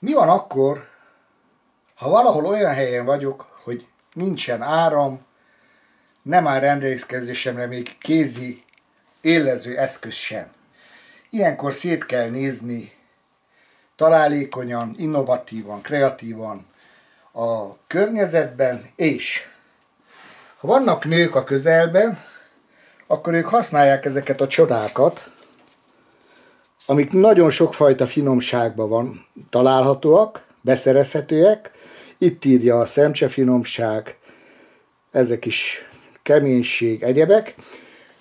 Mi van akkor, ha valahol olyan helyen vagyok, hogy nincsen áram, nem áll rendelkezésemre még kézi élező eszköz sem. Ilyenkor szét kell nézni találékonyan, innovatívan, kreatívan a környezetben, és ha vannak nők a közelben, akkor ők használják ezeket a csodákat, amik nagyon sokfajta finomságban van találhatóak, beszerezhetőek. Itt írja a szemcse finomság, ezek is keménység, egyebek.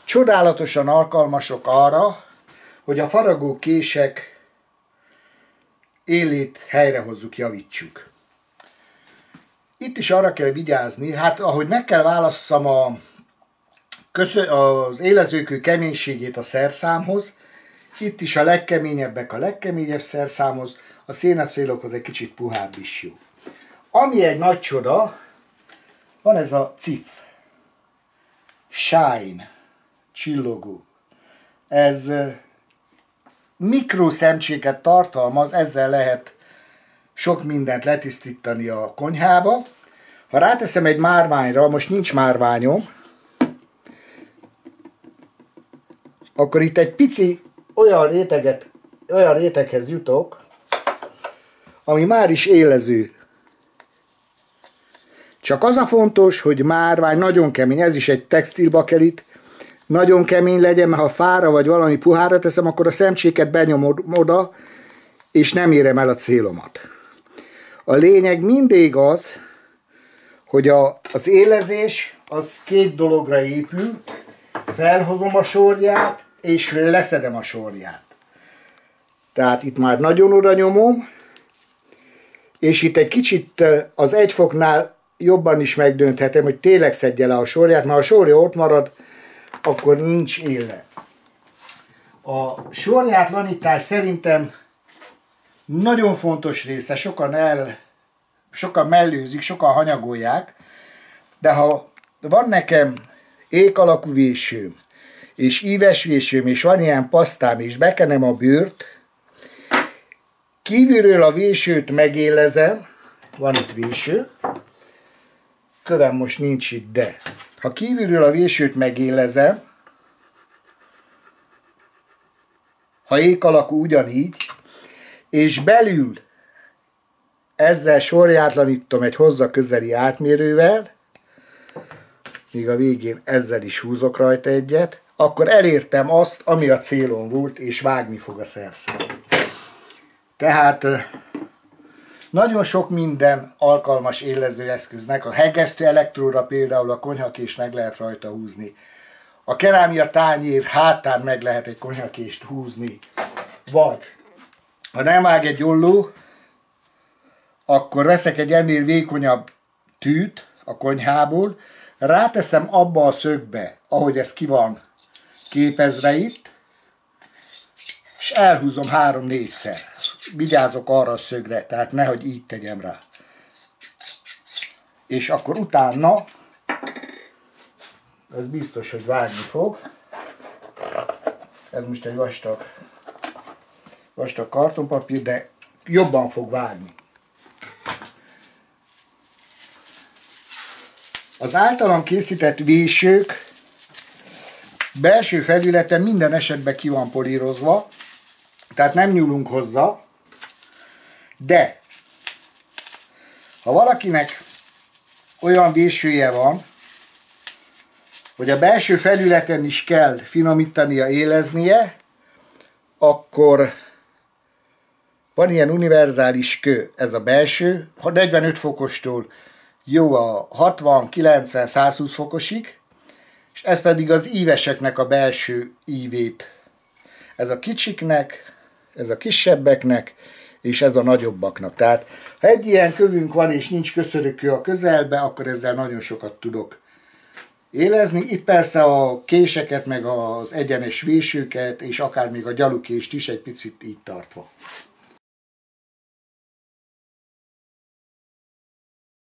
Csodálatosan alkalmasok arra, hogy a faragó kések élét helyrehozzuk, javítsuk. Itt is arra kell vigyázni, hát ahogy meg kell válasszam a, az élezőkő keménységét a szerszámhoz, itt is a legkeményebbek a legkeményebb szerszámhoz, a szénacélokhoz egy kicsit puhább is jó. Ami egy nagy csoda, van ez a cif. Shine. Csillogó. Ez mikroszemcséket tartalmaz, ezzel lehet sok mindent letisztítani a konyhába. Ha ráteszem egy márványra, most nincs márványom, akkor itt egy pici olyan réteget, olyan réteghez jutok, ami már is élező. Csak az a fontos, hogy márvány nagyon kemény, ez is egy textilbakelit, nagyon kemény legyen, mert ha fára vagy valami puhára teszem, akkor a szemcséket benyomod oda, és nem érem el a célomat. A lényeg mindig az, hogy a, az élezés az két dologra épül, felhozom a sorját, és leszedem a sorját. Tehát itt már nagyon oda nyomom, és itt egy kicsit az egy foknál jobban is megdönthetem, hogy tényleg szedje le a sorját, mert ha a sorja ott marad, akkor nincs éle. A sorjátlanítás szerintem nagyon fontos része, sokan el, sokan mellőzik, sokan hanyagolják, de ha van nekem ék alakú vésőm, és íves vésőm, és van ilyen pasztám, és bekenem a bőrt, kívülről a vésőt megélezem, van itt véső, kövem most nincs itt, de. Ha kívülről a vésőt megélezem, ha ék alakú ugyanígy, és belül ezzel sorjátlanítom egy hozza közeli átmérővel, míg a végén ezzel is húzok rajta egyet, akkor elértem azt, ami a célom volt, és vágni fog a szerszám. Tehát nagyon sok minden alkalmas élező eszköznek, a hegesztő elektróra például a konyhakés meg lehet rajta húzni. A kerámia tányér hátán meg lehet egy konyhakést húzni. Vagy, ha nem vág egy olló, akkor veszek egy ennél vékonyabb tűt a konyhából, ráteszem abba a szögbe, ahogy ez ki van képezve itt, és elhúzom három-négyszer. Vigyázok arra a szögre, tehát nehogy így tegyem rá. És akkor utána, ez biztos, hogy vágni fog. Ez most egy vastag, vastag kartonpapír, de jobban fog vágni. Az általam készített vésők belső felülete minden esetben ki van polírozva, tehát nem nyúlunk hozzá, de ha valakinek olyan vésője van, hogy a belső felületen is kell finomítania, éleznie, akkor van ilyen univerzális kő, ez a belső, 45 fokostól jó a 60, 90, 120 fokosig, és ez pedig az íveseknek a belső ívét. Ez a kicsiknek, ez a kisebbeknek, és ez a nagyobbaknak. Tehát ha egy ilyen kövünk van, és nincs köszörökő a közelbe, akkor ezzel nagyon sokat tudok élezni. Itt persze a késeket, meg az egyenes vésőket, és akár még a gyalukést is egy picit így tartva.